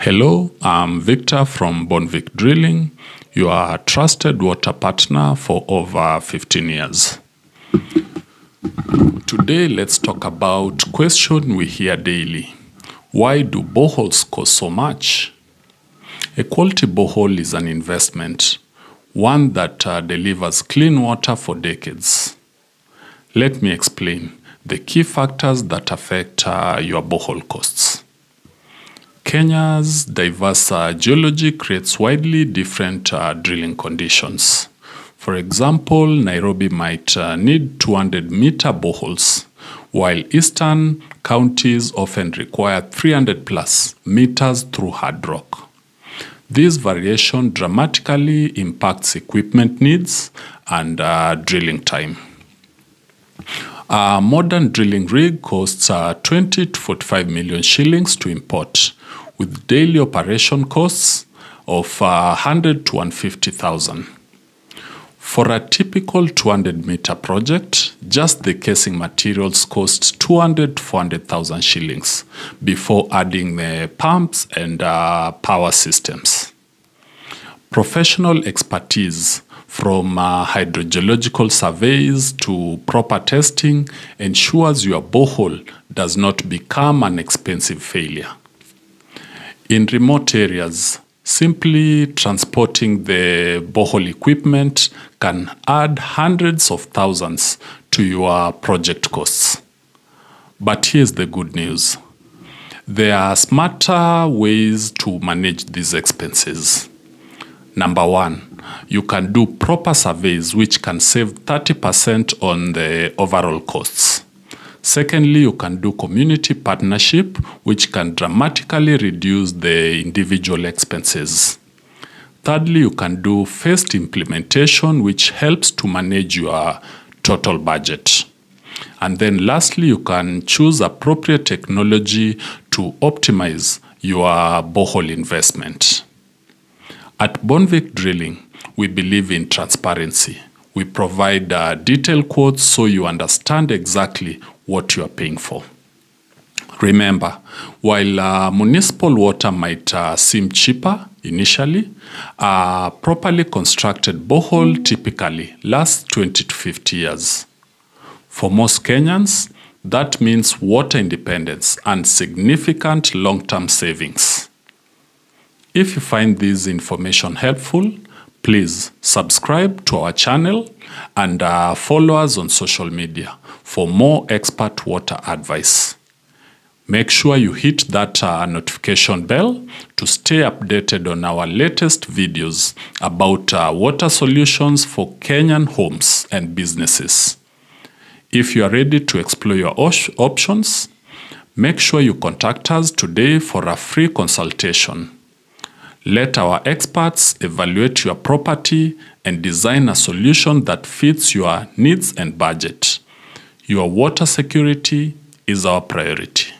Hello, I'm Victor from Bonvic Drilling, your trusted water partner for over 15 years. Today, let's talk about question we hear daily. Why do boreholes cost so much? A quality borehole is an investment, one that uh, delivers clean water for decades. Let me explain the key factors that affect uh, your borehole costs. Kenya's diverse uh, geology creates widely different uh, drilling conditions. For example, Nairobi might uh, need 200 meter boreholes, while eastern counties often require 300 plus meters through hard rock. This variation dramatically impacts equipment needs and uh, drilling time. A modern drilling rig costs uh, 20 to 45 million shillings to import, with daily operation costs of uh, 100 to 150,000. For a typical 200 meter project, just the casing materials cost 200 to 400,000 shillings before adding the pumps and uh, power systems. Professional expertise from uh, hydrogeological surveys to proper testing ensures your borehole does not become an expensive failure. In remote areas, simply transporting the borehole equipment can add hundreds of thousands to your project costs. But here's the good news there are smarter ways to manage these expenses. Number one, you can do proper surveys which can save 30% on the overall costs. Secondly, you can do community partnership, which can dramatically reduce the individual expenses. Thirdly, you can do phased implementation, which helps to manage your total budget. And then lastly, you can choose appropriate technology to optimize your borehole investment. At Bonvic Drilling, we believe in transparency. We provide uh, detailed quotes so you understand exactly what you are paying for. Remember, while uh, municipal water might uh, seem cheaper initially, a properly constructed borehole typically lasts 20 to 50 years. For most Kenyans, that means water independence and significant long term savings. If you find this information helpful, please subscribe to our channel and uh, follow us on social media for more expert water advice. Make sure you hit that uh, notification bell to stay updated on our latest videos about uh, water solutions for Kenyan homes and businesses. If you are ready to explore your options, make sure you contact us today for a free consultation. Let our experts evaluate your property and design a solution that fits your needs and budget. Your water security is our priority.